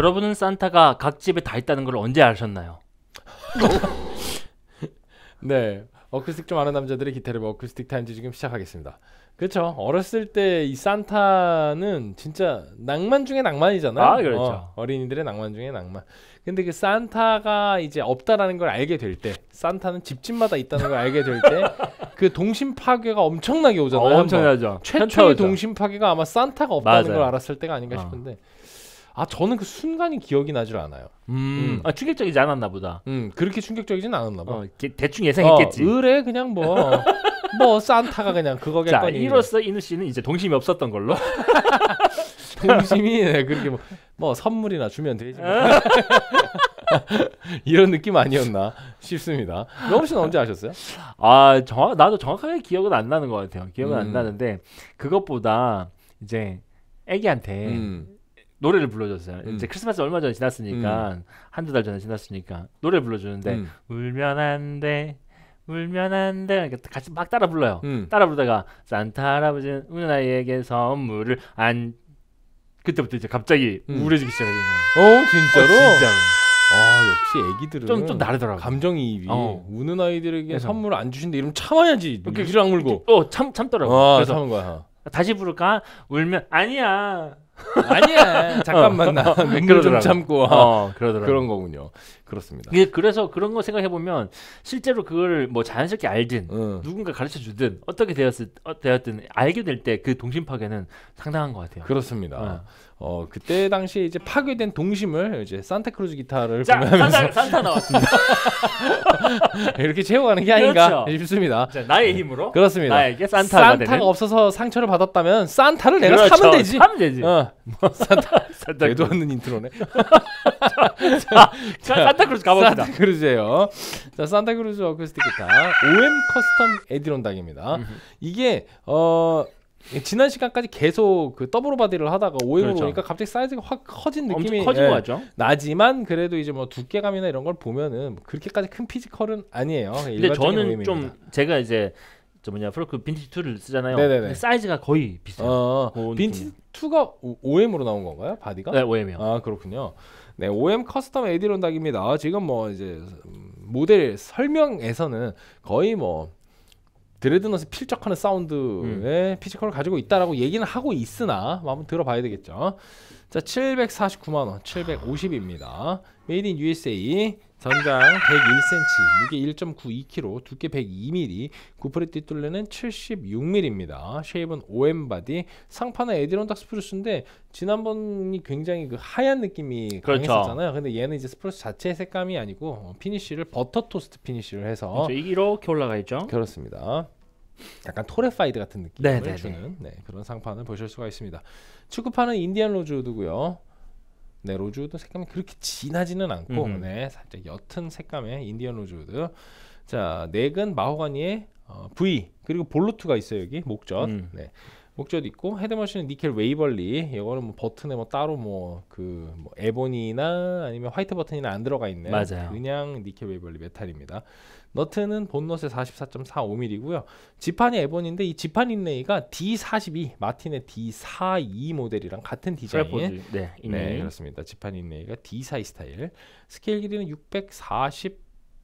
여러분은 산타가 각 집에 다 있다는 걸 언제 아셨나요? 네. 어쿠스틱 좀 아는 남자들의 기타를 어쿠스틱 타임즈 지금 시작하겠습니다. 그렇죠. 어렸을 때 이 산타는 진짜 낭만 중에 낭만이잖아요. 아, 그렇죠. 어린이들의 낭만 중에 낭만. 근데 그 산타가 이제 없다라는 걸 알게 될 때, 산타는 집집마다 있다는 걸 알게 될 때, 그 동심 파괴가 엄청나게 오잖아요. 어. 엄청나죠. 최초의. 동심 파괴가 아마 산타가 없다는 맞아요. 걸 알았을 때가 아닌가 어. 싶은데, 아 저는 그 순간이 기억이 나질 않아요. 음, 음. 아, 충격적이지 않았나 보다. 음 그렇게 충격적이진 않았나 봐. 어, 게- 대충 예상했겠지. 어, 의뢰 그냥 뭐. 뭐 산타가 그냥 자, 그거겠거니 이로써 이누 씨는 이제 동심이 없었던 걸로. 동심이 네, 그렇게 뭐, 뭐 선물이나 주면 되지 뭐. 이런 느낌 아니었나 싶습니다. 명호 씨는 언제 아셨어요? 아, 정확 나도 정확하게 기억은 안 나는 것 같아요. 기억은 안 음. 나는데 그것보다 이제 애기한테 음. 노래를 불러줬어요. 음. 이제 크리스마스 얼마 전에 지났으니까 한두 달 전에 지났으니까 노래 불러주는데 음. 울면 안 돼, 울면 안 돼. 이렇게 같이 막 따라 불러요. 음. 따라 부르다가 산타 할아버지는 우는 아이에게 선물을 안 그때부터 이제 갑자기 음. 우울해지기 시작해요. 어, 어 진짜로? 진짜로. 아 역시 애기들은 좀 좀 다르더라고. 감정이입이 어. 우는 아이들에게. 선물을 안 주신다 이러면 참아야지 이렇게- 이를 악물고 어참 참더라고. 아 그래서 참은 거야 다시 부를까? 울면 아니야. 아니야 잠깐만 나 눈물 좀 그러더라고. 참고 어 그러더라고. 그런 거군요 그렇습니다 이게 그래서 그런 거 생각해 보면 실제로 그걸 뭐 자연스럽게 알든 응. 누군가 가르쳐 주든 어떻게 되었을 어, 되었든 알게 될 때 그 동심 파괴는 상당한 것 같아요. 그렇습니다 어 그때 당시에 이제 파괴된 동심을 이제 산타크루즈 기타를 자 구매하면서 산타 산타 나왔습니다. 이렇게 채워가는 게 아닌가 그렇죠. 싶습니다 자, 나의 힘으로 그렇습니다 나에게 산타가 산타가 되는 없어서 상처를 받았다면 산타를 내가 그렇죠. 사면 되지 사면 되지. 어 산타 산타 되도 않는 intro네 자, 산타크루즈 가봅시다. 산타크루즈예요. 자, 산타크루즈 어쿠스틱 기타 OM custom Adirondack입니다. 이게 어 지난 시간까지 계속 그 더블 바디를 하다가 OM으로 그렇죠. 보니까 갑자기 사이즈가 확 커진 느낌이 커지고 예, 가죠. 나지만 그래도 이제 뭐 두께감이나 이런 걸 보면은 그렇게까지 큰 피지컬은 아니에요. 근데 저는 OM입니다. 좀 제가 이제 저 뭐냐 프로크 빈티지 2를 쓰잖아요. 사이즈가 거의 비슷해요. 어, 그런 빈티 2가 OM으로 나온 건가요? 바디가? 네, OM이요. 아 그렇군요. 네, OM custom Adirondack입니다. 지금 뭐 이제 음, 모델 설명에서는 거의 뭐 dreadnought에 필적하는 사운드의 피지컬을 가지고 있다라고 얘기는 하고 있으나 뭐 한번 들어봐야 되겠죠. 자, 749만 원, 750입니다. made in USA. 전장 101cm, 무게 1.92kg, 두께 102mm, 구 fret 뒷둘레는 76mm입니다. shape은 OM 바디, 상판은 Adirondack spruce인데 지난번이 굉장히 그 하얀 느낌이 그렇죠. 강했었잖아요. 근데 얘는 이제 spruce 자체의 색감이 아니고 어, finish를 butter toast finish를 해서 그렇죠. 이렇게 올라가 있죠. 그렇습니다. 약간 torrefied 같은 느낌을 네, 네, 주는 네, 그런 상판을 보실 수가 있습니다. 측후판은 Indian rosewood고요. 네, 로즈우드 색감이 그렇게 진하지는 않고 음흠. 네, 살짝 옅은 색감의 Indian rosewood. 자, neck은 마호가니의 어, V 그리고 volute가 있어요 여기 목젖. 음. 네. 목젖 있고 head machine은 니켈 Waverly. 이거는 뭐 버튼에 뭐 따로 뭐 그 뭐 ebony나 아니면 화이트 버튼이나 안 들어가 있는 맞아요. 그냥 니켈 Waverly 메탈입니다. 너트는 bone nut의 44.45mm고요. 지판이 ebony인데 이 지판 inlay가 D42 마틴의 D42 모델이랑 같은 디자인. 네, 네, 네. 그렇습니다. 지판 inlay가 D42 스타일. 스케일 길이는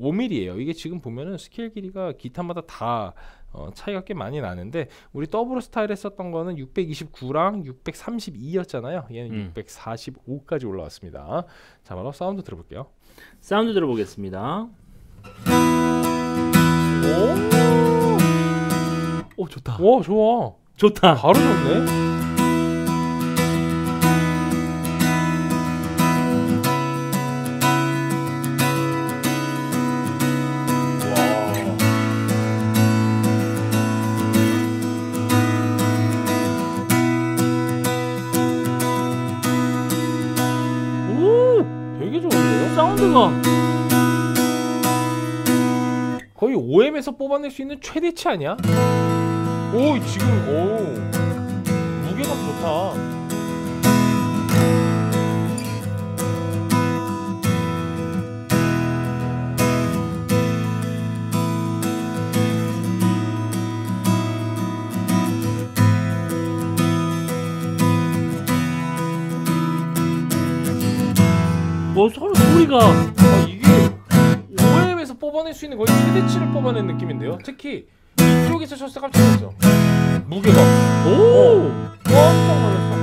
645mm예요. 이게 지금 보면은 스케일 길이가 기타마다 다 어, 차이가 꽤 많이 나는데 우리 더블 스타일에 썼던 거는 629랑 632였잖아요. 얘는 음. 645까지 올라왔습니다. 자, 바로 사운드 들어볼게요. 사운드 들어보겠습니다. 오, 좋다. 오, 좋아. 좋다. 바로 좋네. 사운드가 거의 OM에서 뽑아낼 수 있는 최대치 아니야? 오 지금 오 무게감 좋다. 뭐 서로 소리가 아, 이게 OM에서 뽑아낼 수 있는 거의 최대치를 뽑아낸 느낌인데요. 특히 이쪽에서 쳤을 때 깜짝 놀랐죠. 무게가 오 깜짝 놀랐어.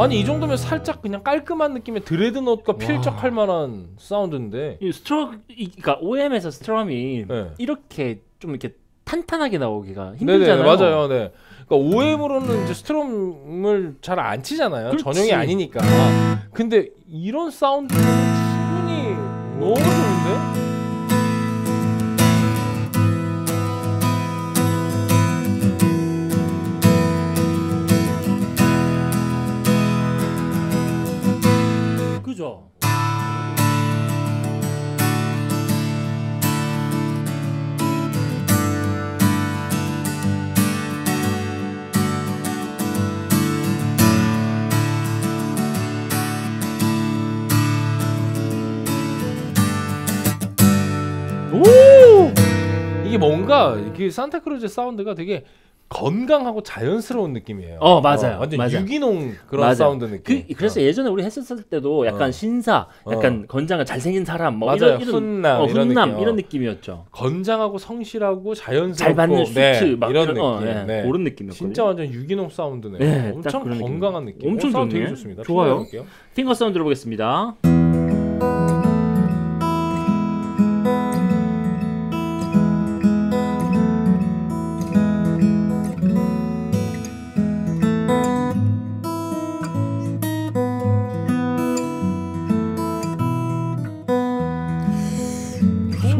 아니 이 정도면 살짝 그냥 깔끔한 느낌의 드레드넛과 필적할 만한 사운드인데 이 스트럼 이 그러니까 OM에서 스트럼이 네. 이렇게 좀 이렇게 탄탄하게 나오기가 네네 힘들잖아요. 맞아요. 네. 그러니까 OM으로는 이제 스트롬을 잘 안 치잖아요. 그렇지. 전용이 아니니까. 근데 이런 사운드는 충분히 너무 좋은데? 이게 뭔가 이게 산타크루즈 사운드가 되게 건강하고 자연스러운 느낌이에요. 어, 맞아요. 완전 맞아요. 유기농 그런 맞아요. 사운드 느낌. 그, 그래서 예전에 우리 했었을 때도 약간 어. 신사, 약간 건장한 잘생긴 사람, 뭐 맞아요. 이런, 이런 훈남 어, 이런 훈남 느낌. 이런 느낌이었죠. 건장하고 성실하고 자연스럽고 잘 받는 수트 네, 막 이런 이런, 느낌. 어, 예, 네. 그런 느낌이었거든요. 진짜 완전 유기농 사운드네. 네, 딱 엄청 느낌. 건강한 느낌. 엄청 어, 사운드 좋네. 되게 좋습니다. 좋아요. finger 사운드 들어보겠습니다.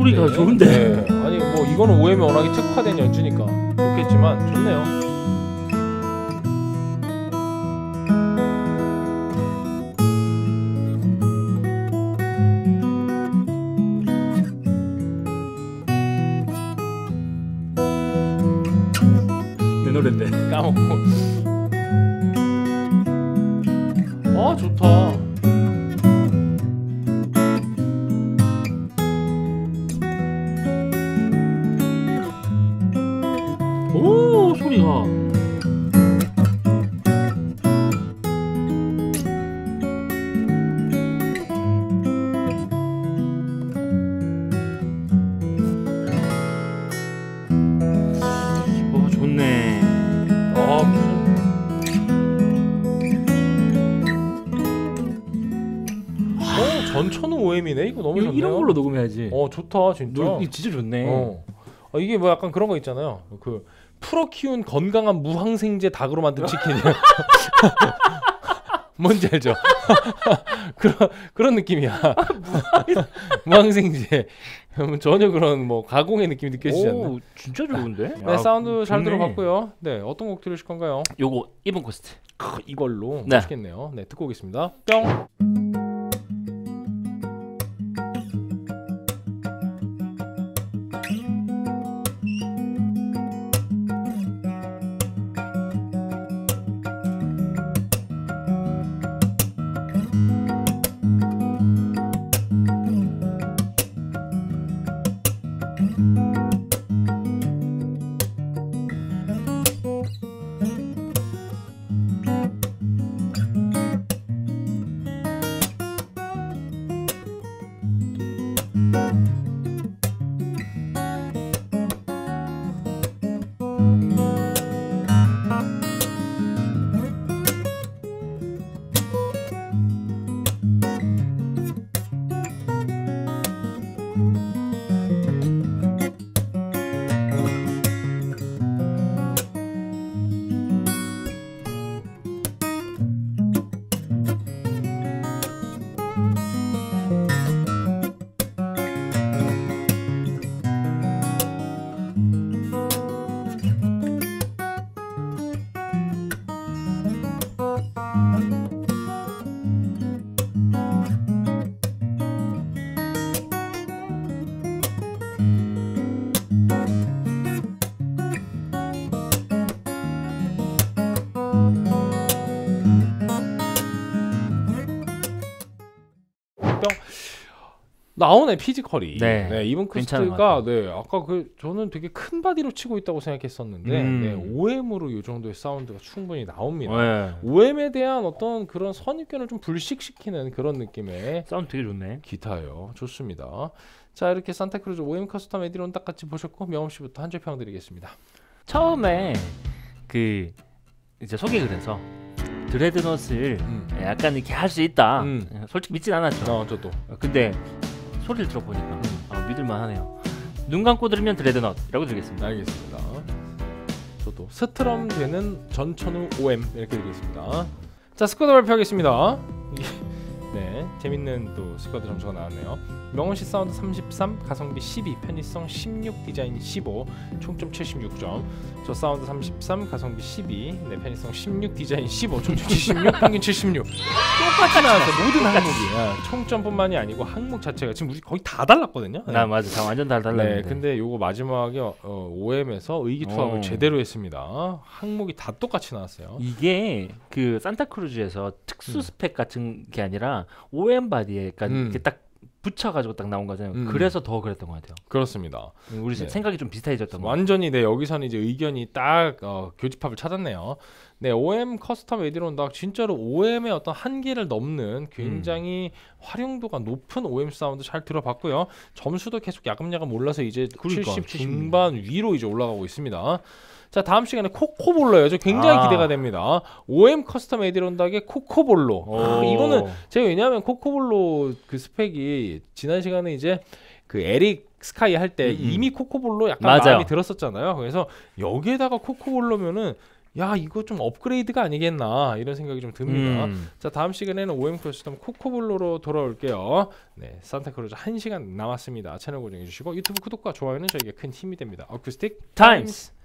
소리가 좋은데. 네. 아니 뭐 이거는 OM이 워낙에 특화된 연주니까 좋겠지만 좋네요. 내 노래인데. 까먹고. 아 좋다. OM이네 이거 너무 좋네요. 이런 걸로 녹음해야지. 어 좋다 진짜. 노, 이거 진짜 좋네. 어. 어, 이게 뭐 약간 그런 거 있잖아요. 그 풀어 키운 건강한 무항생제 닭으로 만든 치킨이요. 뭔지 알죠? 그런 그런 느낌이야. 무항생제. 전혀 그런 뭐 가공의 느낌이 느껴지지 않나? 오 진짜 좋은데? 네, 사운드 잘 좋네. 들어봤고요. 네, 어떤 곡 들으실 건가요? 요거 이번 코스트. 크, 이걸로 네. 맛있겠네요. 네, 듣고 오겠습니다. 뿅. 나오네 physical이. 네. 이번 괜찮은 것 퀘스트가 네 아까 그 저는 되게 큰 body로 치고 있다고 생각했었는데 음. 네, OM으로 이 정도의 사운드가 충분히 나옵니다. 네. OM에 대한 어떤 그런 선입견을 좀 불식시키는 그런 느낌의 사운드 되게 좋네. 기타예요. 좋습니다. 자 이렇게 산타크루즈 OM Custom Adirondack 같이 보셨고 명호 씨부터 한 줄 평 드리겠습니다. 처음에 그 이제 소개를 해서 dreadnought을 음. 약간 이렇게 할 수 있다. 음. 솔직히 믿진 않았죠. 어 저도. 어, 근데 소리를 들어보니까 음. 아, 믿을만하네요. 눈 감고 들으면 dreadnought이라고 드리겠습니다. 알겠습니다. 저도 strum 되는 전천후 OM 이렇게 드리겠습니다. 자 스코어 발표하겠습니다. 네 재밌는 또 스코어 점수가 나왔네요. 명원 씨 사운드 33, 가성비 12, 편의성 16, 디자인 15, 총점 76점. 저 사운드 33, 가성비 12, 네 편의성 16, 디자인 15, 총점 76, 평균 76. 똑같이 나왔어요. 모든 항목이 예, 총점뿐만이 아니고 항목 자체가 지금 우리 거의 다 달랐거든요. 예. 나 맞아, 다 완전 다 달랐는데. 네, 근데 요거 마지막에 어, OM에서 의기투합을 어. 제대로 했습니다. 항목이 다 똑같이 나왔어요. 이게 그 산타크루즈에서 특수 음. 스펙 같은 게 아니라 OM body에 그러니까 음. 이렇게 딱 붙여가지고 딱 나온 거잖아요. 음. 그래서 더 그랬던 것 같아요. 그렇습니다. 우리 네. 생각이 좀 비슷해졌던 거. 완전히 네 여기서는 이제 의견이 딱 어, 교집합을 찾았네요. 네, OM Custom Adirondack 진짜로 OM의 어떤 한계를 넘는 굉장히 활용도가 높은 OM 사운드 잘 들어봤고요. 점수도 계속 야금야금 올라서 이제 그러니까, 70 70. 중반 위로 이제 올라가고 있습니다. 자 다음 시간에 cocobolo요. 저 굉장히 아. 기대가 됩니다. OM Custom Adirondack의 cocobolo. 아, 오. 이거는 제가 왜냐하면 cocobolo 그 스펙이 지난 시간에 이제 그 Eric Skye 할때 음, 음. 이미 cocobolo 약간 맞아요. 마음이 들었었잖아요. 그래서 여기에다가 cocobolo면은 야 이거 좀 업그레이드가 아니겠나 이런 생각이 좀 듭니다. 음. 자 다음 시간에는 OM 크로스텀 코코볼로로 돌아올게요. 네 산타크루즈 1 시간 남았습니다. 채널 고정해 주시고 유튜브 구독과 좋아요는 저에게 큰 힘이 됩니다. 어쿠스틱 타임스.